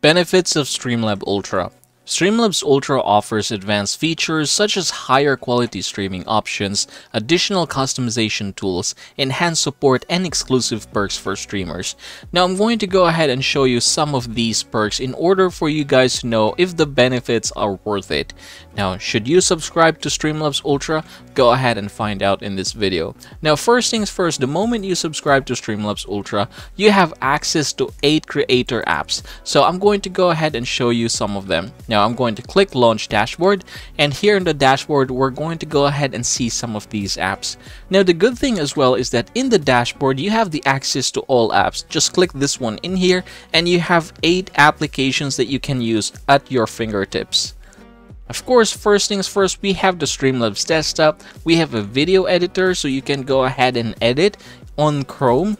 Benefits of Streamlabs Ultra Streamlabs Ultra offers advanced features such as higher quality streaming options, additional customization tools, enhanced support, and exclusive perks for streamers. Now I'm going to go ahead and show you some of these perks in order for you guys to know if the benefits are worth it. Now, should you subscribe to Streamlabs Ultra? Go ahead and find out in this video. Now, first things first, the moment you subscribe to Streamlabs Ultra, you have access to 8 creator apps. So I'm going to go ahead and show you some of them. Now, I'm going to click Launch Dashboard, and here in the dashboard, we're going to go ahead and see some of these apps. Now, the good thing as well is that in the dashboard, you have the access to all apps. Just click this one in here, and you have 8 applications that you can use at your fingertips. Of course, first things first, we have the Streamlabs desktop. We have a video editor so you can go ahead and edit on Chrome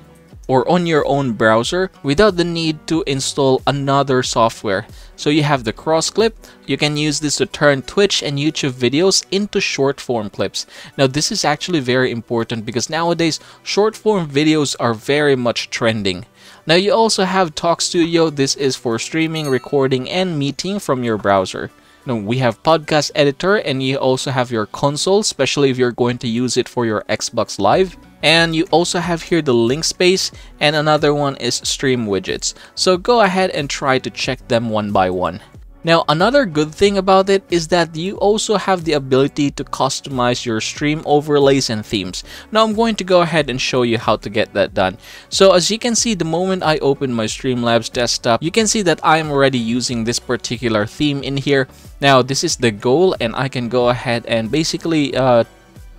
or on your own browser without the need to install another software. So you have the Crossclip. You can use this to turn Twitch and YouTube videos into short form clips. Now this is actually very important because nowadays short form videos are very much trending. Now you also have Talk Studio. This is for streaming, recording, and meeting from your browser. Now we have podcast editor and you also have your console, especially if you're going to use it for your Xbox Live. And you also have here the link space and another one is stream widgets. So go ahead and try to check them one by one. Now, another good thing about it is that you also have the ability to customize your stream overlays and themes. Now, I'm going to go ahead and show you how to get that done. So, as you can see, the moment I open my Streamlabs desktop, you can see that I'm already using this particular theme in here. Now, this is the goal and I can go ahead and basically uh,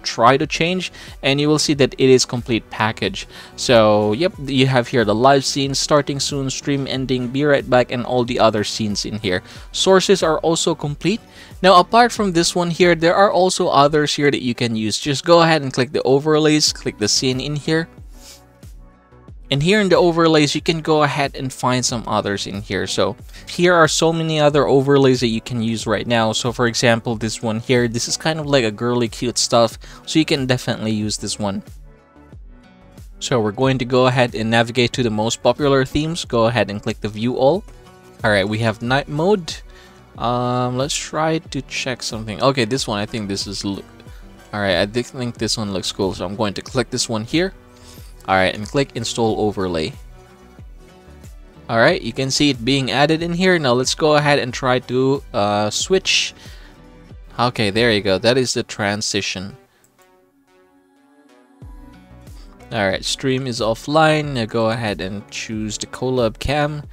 try to change and you will see that it is complete package. So yep you have here the live scene starting soon stream ending be right back and all the other scenes in here. Sources are also complete. Now apart from this one here there are also others here that you can use. Just go ahead and click the overlays click the scene in here and here in the overlays, you can go ahead and find some others in here. So here are so many other overlays that you can use right now. So for example, this one here, this is kind of like a girly cute stuff. So you can definitely use this one. So we're going to go ahead and navigate to the most popular themes. Go ahead and click the view all. All right, we have night mode. Um, let's try to check something. Okay, this one, I think this is... All right, I think this one looks cool. So I'm going to click this one here. Alright, and click install overlay. Alright, you can see it being added in here. Now let's go ahead and try to uh, switch. Okay, there you go. That is the transition. Alright, stream is offline. Now go ahead and choose the Collab Cam.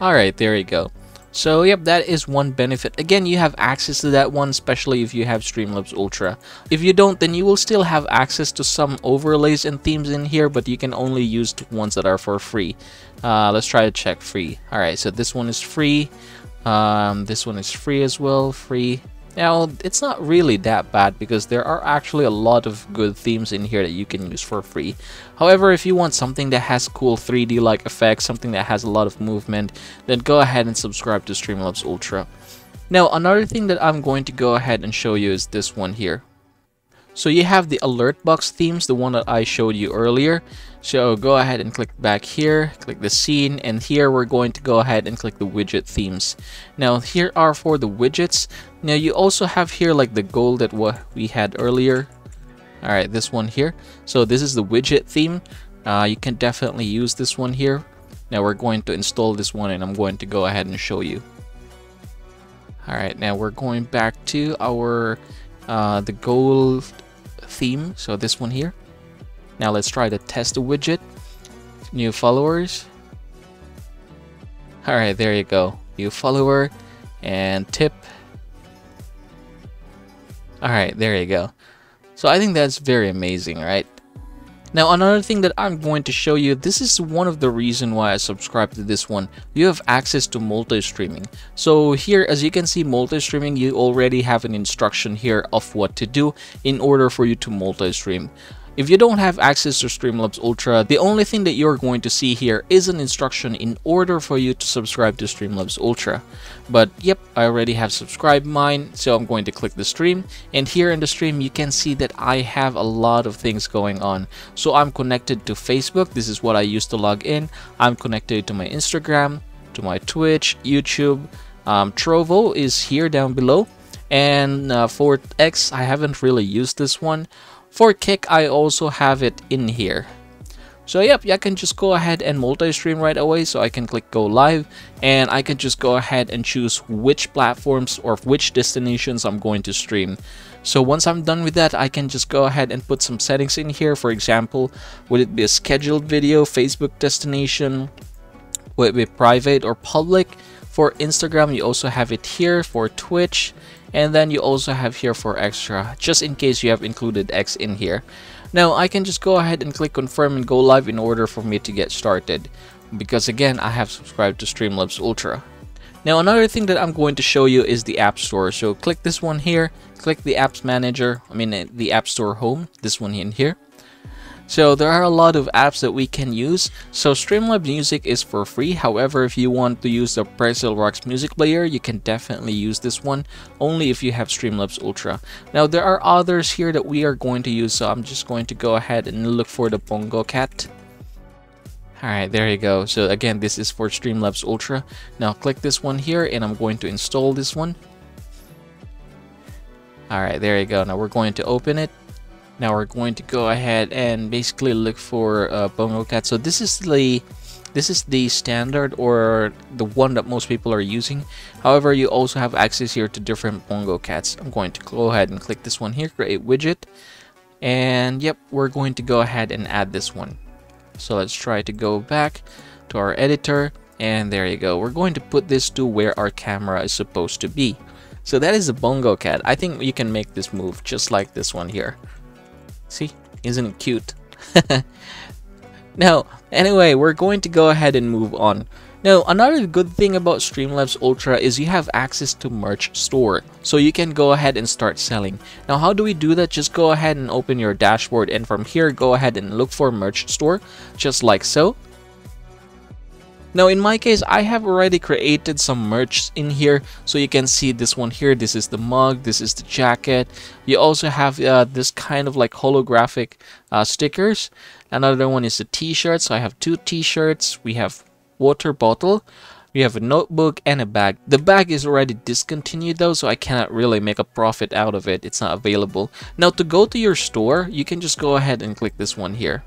Alright, there you go. So yep, that is one benefit. Again, you have access to that one, especially if you have Streamlabs Ultra. If you don't, then you will still have access to some overlays and themes in here, but you can only use the ones that are for free. Uh, let's try to check free. Alright, so this one is free. Um, this one is free as well, free. Now, it's not really that bad because there are actually a lot of good themes in here that you can use for free. However, if you want something that has cool 3D-like effects, something that has a lot of movement, then go ahead and subscribe to Streamlabs Ultra. Now, another thing that I'm going to go ahead and show you is this one here. So you have the alert box themes, the one that I showed you earlier. So go ahead and click back here, click the scene, and here we're going to go ahead and click the widget themes. Now here are for the widgets. Now you also have here like the goal that what we had earlier. Alright, this one here. So this is the widget theme. Uh, you can definitely use this one here. Now we're going to install this one and I'm going to go ahead and show you. Alright, now we're going back to our uh, the goal theme. So this one here. Now let's try to test the widget. New followers. Alright, there you go. New follower and tip. Alright, there you go. So I think that's very amazing, right? Now another thing that I'm going to show you, this is one of the reason why I subscribed to this one. You have access to multi-streaming. So here as you can see multi-streaming, you already have an instruction here of what to do in order for you to multi-stream. If you don't have access to Streamlabs Ultra, the only thing that you're going to see here is an instruction in order for you to subscribe to Streamlabs Ultra. But yep, I already have subscribed mine, so I'm going to click the stream. And here in the stream, you can see that I have a lot of things going on. So I'm connected to Facebook, this is what I used to log in. I'm connected to my Instagram, to my Twitch, YouTube. Um, Trovo is here down below. And uh, for X, I haven't really used this one. For Kick, I also have it in here. So yep, I can just go ahead and multi-stream right away. So I can click go live and I can just go ahead and choose which platforms or which destinations I'm going to stream. So once I'm done with that, I can just go ahead and put some settings in here. For example, would it be a scheduled video, Facebook destination, would it be private or public? For Instagram, you also have it here for Twitch, and then you also have here for extra, just in case you have included X in here. Now, I can just go ahead and click confirm and go live in order for me to get started, because again, I have subscribed to Streamlabs Ultra. Now another thing that I'm going to show you is the App Store. So click this one here, click the Apps Manager, I mean uh, the App Store Home, this one in here. So there are a lot of apps that we can use. So Streamlabs Music is for free. However, if you want to use the Pretzel Rocks music player, you can definitely use this one only if you have Streamlabs Ultra. Now there are others here that we are going to use. So I'm just going to go ahead and look for the Bongo Cat. Alright, there you go. So again, this is for Streamlabs Ultra. Now click this one here and I'm going to install this one. Alright, there you go. Now we're going to open it. Now we're going to go ahead and basically look for uh, Bongo Cat. So this is the this is the standard or the one that most people are using. However, you also have access here to different Bongo Cats. I'm going to go ahead and click this one here, create widget. And yep, we're going to go ahead and add this one. So let's try to go back to our editor and there you go. We're going to put this to where our camera is supposed to be. So that is a bongo cat. I think you can make this move just like this one here. See? Isn't it cute? now, anyway, we're going to go ahead and move on. Now, another good thing about Streamlabs Ultra is you have access to merch store. So you can go ahead and start selling. Now, how do we do that? Just go ahead and open your dashboard and from here, go ahead and look for merch store, just like so. Now in my case, I have already created some merch in here. So you can see this one here. This is the mug. This is the jacket. You also have uh, this kind of like holographic uh, stickers. Another one is the t-shirt. So I have two t-shirts. We have water bottle. We have a notebook and a bag. The bag is already discontinued though, so I cannot really make a profit out of it. It's not available. Now to go to your store, you can just go ahead and click this one here.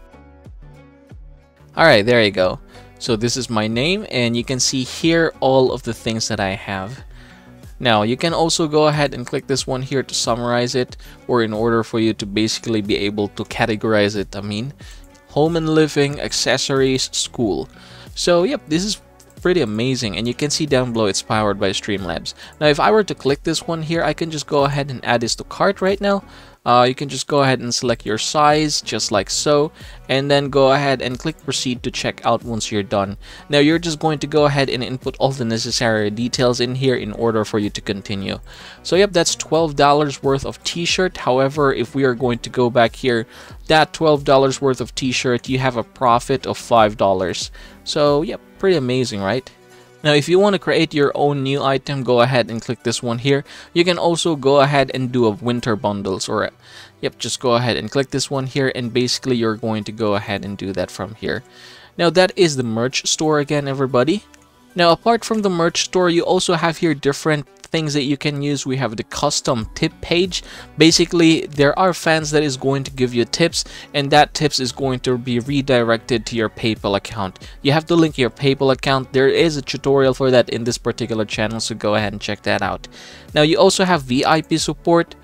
Alright, there you go. So this is my name and you can see here all of the things that I have. Now you can also go ahead and click this one here to summarize it or in order for you to basically be able to categorize it I mean home and living, accessories, school. So yep, this is pretty amazing and you can see down below it's powered by Streamlabs. Now if I were to click this one here, I can just go ahead and add this to cart right now uh, you can just go ahead and select your size just like so and then go ahead and click proceed to check out once you're done. Now you're just going to go ahead and input all the necessary details in here in order for you to continue. So yep that's $12 worth of t-shirt. However if we are going to go back here that $12 worth of t-shirt you have a profit of $5 so yep pretty amazing right now if you want to create your own new item, go ahead and click this one here. You can also go ahead and do a winter bundles or yep, just go ahead and click this one here and basically you're going to go ahead and do that from here. Now that is the merch store again everybody. Now apart from the merch store, you also have here different things that you can use. We have the custom tip page. Basically there are fans that is going to give you tips and that tips is going to be redirected to your paypal account. You have to link your paypal account. There is a tutorial for that in this particular channel so go ahead and check that out. Now you also have vip support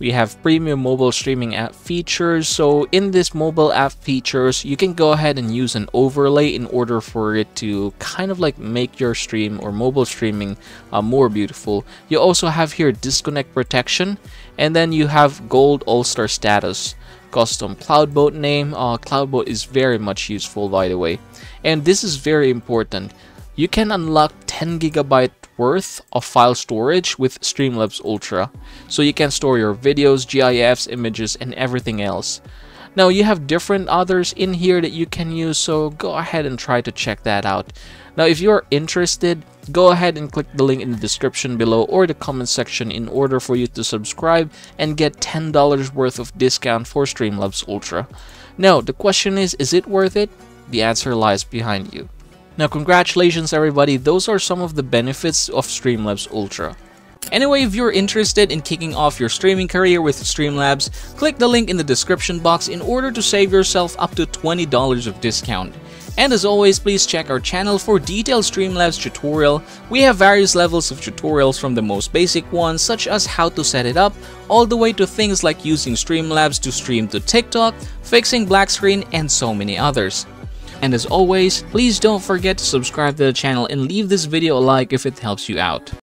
we have premium mobile streaming app features. So in this mobile app features, you can go ahead and use an overlay in order for it to kind of like make your stream or mobile streaming uh, more beautiful. You also have here disconnect protection and then you have gold all-star status custom Cloudbot name uh, Cloudbot is very much useful by the way and this is very important you can unlock 10 gigabyte worth of file storage with Streamlabs Ultra, so you can store your videos, GIFs, images, and everything else. Now you have different others in here that you can use, so go ahead and try to check that out. Now if you're interested, go ahead and click the link in the description below or the comment section in order for you to subscribe and get $10 worth of discount for Streamlabs Ultra. Now the question is, is it worth it? The answer lies behind you. Now congratulations everybody, those are some of the benefits of Streamlabs Ultra. Anyway, if you're interested in kicking off your streaming career with Streamlabs, click the link in the description box in order to save yourself up to $20 of discount. And as always, please check our channel for detailed Streamlabs tutorial. We have various levels of tutorials from the most basic ones such as how to set it up, all the way to things like using Streamlabs to stream to TikTok, fixing black screen, and so many others. And as always, please don't forget to subscribe to the channel and leave this video a like if it helps you out.